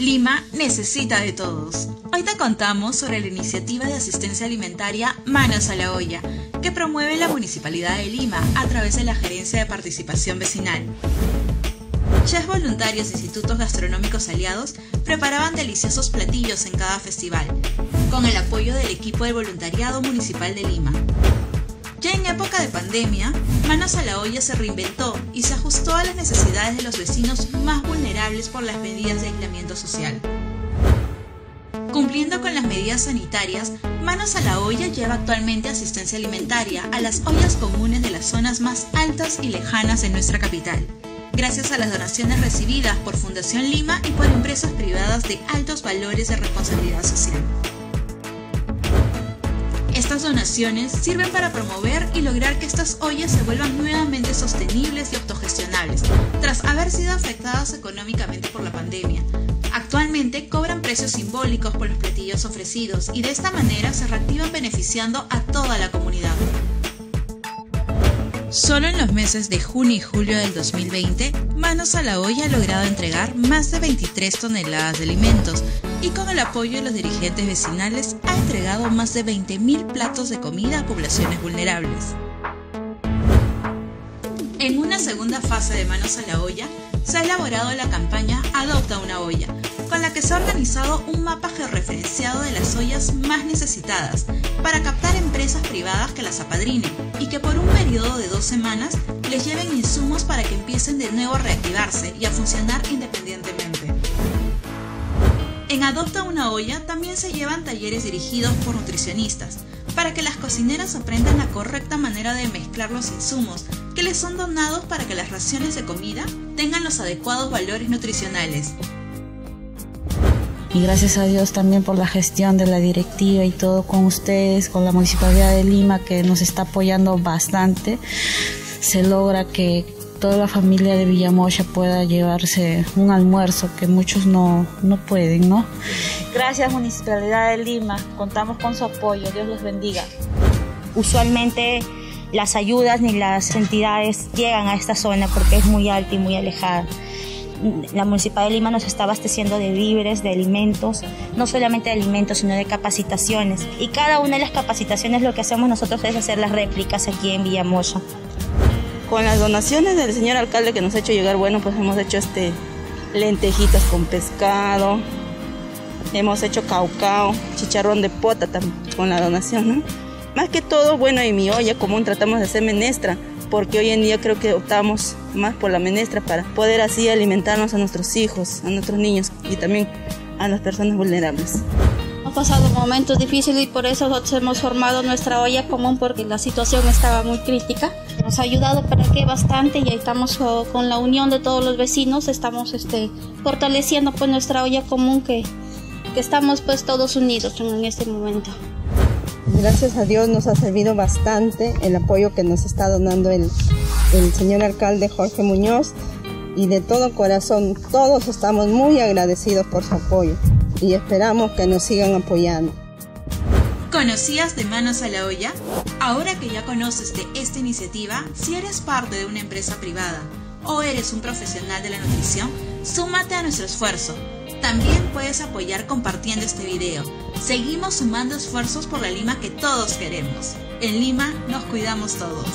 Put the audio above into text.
Lima necesita de todos. Hoy te contamos sobre la iniciativa de asistencia alimentaria Manos a la Olla, que promueve la Municipalidad de Lima a través de la Gerencia de Participación Vecinal. Chefs voluntarios e institutos gastronómicos aliados preparaban deliciosos platillos en cada festival, con el apoyo del equipo del voluntariado municipal de Lima. Ya en época de pandemia, Manos a la Olla se reinventó y se ajustó a las necesidades de los vecinos más vulnerables por las medidas de aislamiento social. Cumpliendo con las medidas sanitarias, Manos a la Olla lleva actualmente asistencia alimentaria a las ollas comunes de las zonas más altas y lejanas de nuestra capital, gracias a las donaciones recibidas por Fundación Lima y por empresas privadas de altos valores de responsabilidad social. Donaciones sirven para promover y lograr que estas ollas se vuelvan nuevamente sostenibles y autogestionables, tras haber sido afectadas económicamente por la pandemia. Actualmente cobran precios simbólicos por los platillos ofrecidos y de esta manera se reactivan beneficiando a toda la comunidad. Solo en los meses de junio y julio del 2020, Manos a la Olla ha logrado entregar más de 23 toneladas de alimentos y con el apoyo de los dirigentes vecinales ha entregado más de 20.000 platos de comida a poblaciones vulnerables. En una segunda fase de Manos a la Olla, se ha elaborado la campaña Adopta una olla, con la que se ha organizado un mapa georreferenciado de las ollas más necesitadas para captar empresas privadas que las apadrinen y que por un periodo de dos semanas les lleven insumos para que empiecen de nuevo a reactivarse y a funcionar independientemente. En Adopta una olla también se llevan talleres dirigidos por nutricionistas para que las cocineras aprendan la correcta manera de mezclar los insumos que les son donados para que las raciones de comida tengan los adecuados valores nutricionales. Y gracias a Dios también por la gestión de la directiva y todo con ustedes, con la Municipalidad de Lima que nos está apoyando bastante, se logra que toda la familia de Villamocha pueda llevarse un almuerzo que muchos no, no pueden, ¿no? Gracias Municipalidad de Lima, contamos con su apoyo, Dios los bendiga. Usualmente las ayudas ni las entidades llegan a esta zona porque es muy alta y muy alejada. La Municipalidad de Lima nos está abasteciendo de víveres, de alimentos, no solamente de alimentos, sino de capacitaciones. Y cada una de las capacitaciones lo que hacemos nosotros es hacer las réplicas aquí en Villamocha. Con las donaciones del señor alcalde que nos ha hecho llegar, bueno, pues hemos hecho este lentejitas con pescado, hemos hecho caucao, chicharrón de pota también con la donación, ¿no? Más que todo, bueno, en mi olla común tratamos de hacer menestra, porque hoy en día creo que optamos más por la menestra para poder así alimentarnos a nuestros hijos, a nuestros niños y también a las personas vulnerables. Hemos pasado momentos difíciles y por eso nosotros hemos formado nuestra olla común porque la situación estaba muy crítica. Nos ha ayudado para que bastante y ahí estamos oh, con la unión de todos los vecinos, estamos este, fortaleciendo pues nuestra olla común que, que estamos pues todos unidos en este momento. Gracias a Dios nos ha servido bastante el apoyo que nos está donando el, el señor alcalde Jorge Muñoz y de todo corazón todos estamos muy agradecidos por su apoyo y esperamos que nos sigan apoyando. ¿Conocías de Manos a la Olla? Ahora que ya conoces de esta iniciativa, si eres parte de una empresa privada o eres un profesional de la nutrición, súmate a nuestro esfuerzo. También puedes apoyar compartiendo este video. Seguimos sumando esfuerzos por la Lima que todos queremos. En Lima nos cuidamos todos.